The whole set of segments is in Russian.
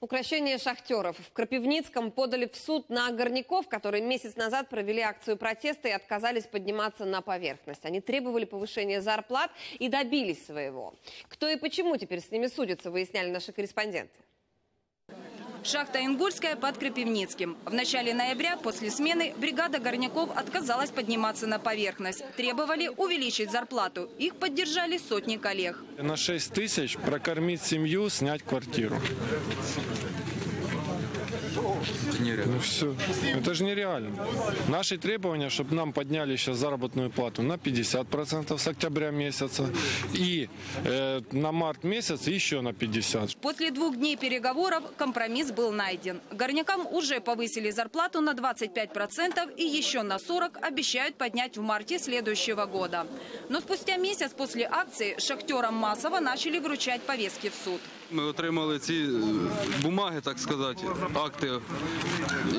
Укращение шахтеров. В Крапивницком подали в суд на горняков, которые месяц назад провели акцию протеста и отказались подниматься на поверхность. Они требовали повышения зарплат и добились своего. Кто и почему теперь с ними судится, выясняли наши корреспонденты. Шахта Ингульская под Крапивницким. В начале ноября после смены бригада горняков отказалась подниматься на поверхность. Требовали увеличить зарплату. Их поддержали сотни коллег. На 6 тысяч прокормить семью, снять квартиру. Ну все, это же нереально. Наши требования, чтобы нам подняли сейчас заработную плату на 50% с октября месяца и э, на март месяц еще на 50%. После двух дней переговоров компромисс был найден. Горнякам уже повысили зарплату на 25% и еще на 40% обещают поднять в марте следующего года. Но спустя месяц после акции шахтерам массово начали вручать повестки в суд. Ми отримали ці е, бумаги, так сказати, акти.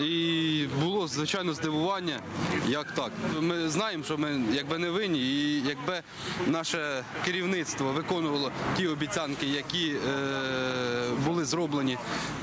І було звичайно здивування, як так. Ми знаємо, що ми якби не винні, і якби наше керівництво виконувало ті обіцянки, які е, були зроблені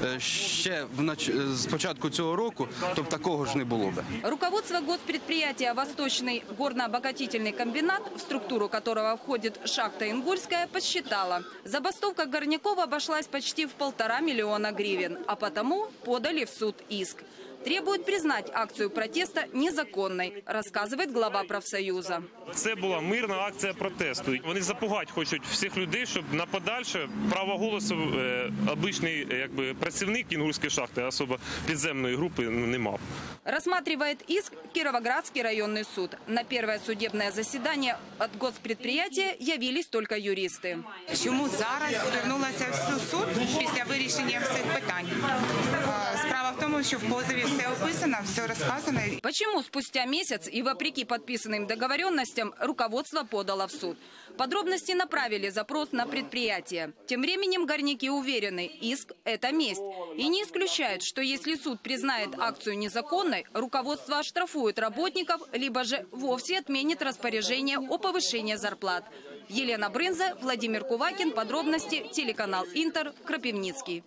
е, ще в нач- з початку цього року, то б такого ж не було би. Руководство госпредприятия «Восточный горно-обогатительный комбинат», в структуру которого входит шахта Ингульская, посчитала, забастовка горняков обошлась почти в полтора миллиона гривен, а потому подали в суд иск. Требуют признать акцию протеста незаконной, рассказывает глава профсоюза. Це була мирна акція протесту. Вони запугати хочуть всіх людей, щоб на подальше право голосу е, обичний е, якби працівник інгульської шахти, особа підземної групи ну, не мав. Рассматривает иск Кировоградский районный суд. На первое судебное заседание от госпредприятия явились только юристы. Чому зараз звернулася в суд після вирішення всіх питань? Справа в позові все описано, все розказано. Почему спустя месяц и вопреки подписанным договоренностям руководство подало в суд? Подробности направили запрос на предприятие. Тем временем горняки уверены, иск – это месть. И не исключают, что если суд признает акцию незаконной, руководство оштрафует работников, либо же вовсе отменит распоряжение о повышении зарплат. Елена Брынза, Владимир Кувакин. Подробности. Телеканал Интер. Крапивницкий.